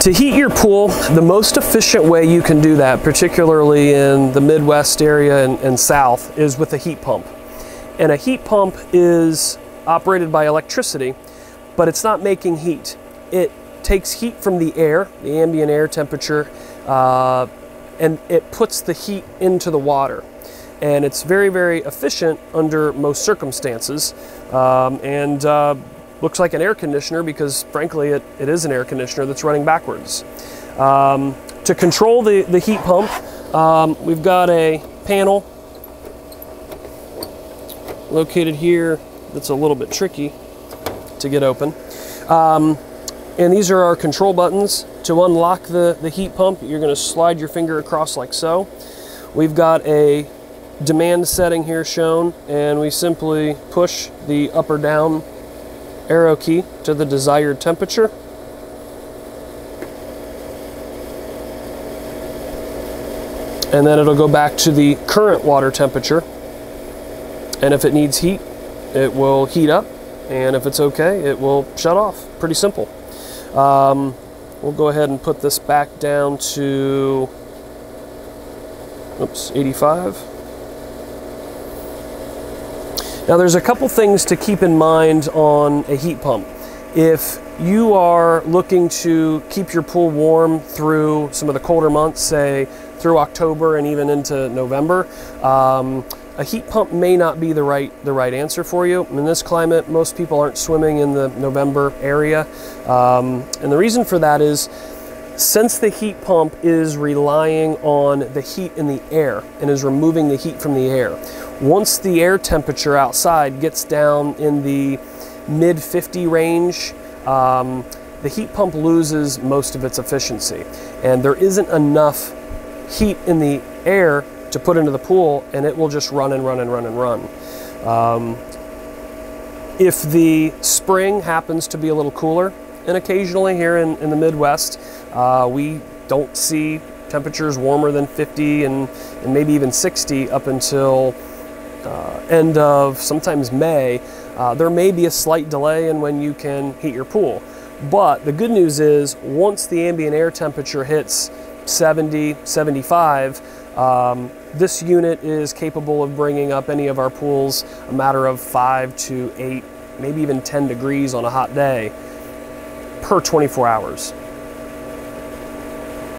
To heat your pool, the most efficient way you can do that, particularly in the Midwest area and, and South, is with a heat pump. And a heat pump is operated by electricity, but it's not making heat. It takes heat from the air, the ambient air temperature, uh, and it puts the heat into the water. And it's very, very efficient under most circumstances. Um, and uh, looks like an air conditioner because frankly it, it is an air conditioner that's running backwards. Um, to control the, the heat pump, um, we've got a panel located here that's a little bit tricky to get open. Um, and these are our control buttons. To unlock the, the heat pump, you're gonna slide your finger across like so. We've got a demand setting here shown, and we simply push the up or down arrow key to the desired temperature. And then it'll go back to the current water temperature. And if it needs heat, it will heat up. And if it's okay, it will shut off. Pretty simple. Um, we'll go ahead and put this back down to, oops, 85. Now there's a couple things to keep in mind on a heat pump. If you are looking to keep your pool warm through some of the colder months, say through October and even into November, um, a heat pump may not be the right the right answer for you. In this climate, most people aren't swimming in the November area, um, and the reason for that is since the heat pump is relying on the heat in the air and is removing the heat from the air, once the air temperature outside gets down in the mid 50 range, um, the heat pump loses most of its efficiency. And there isn't enough heat in the air to put into the pool, and it will just run and run and run and run. Um, if the spring happens to be a little cooler, and occasionally here in, in the Midwest, uh, we don't see temperatures warmer than 50 and, and maybe even 60 up until uh, end of sometimes May. Uh, there may be a slight delay in when you can heat your pool. But the good news is once the ambient air temperature hits 70, 75, um, this unit is capable of bringing up any of our pools a matter of 5 to 8, maybe even 10 degrees on a hot day per 24 hours.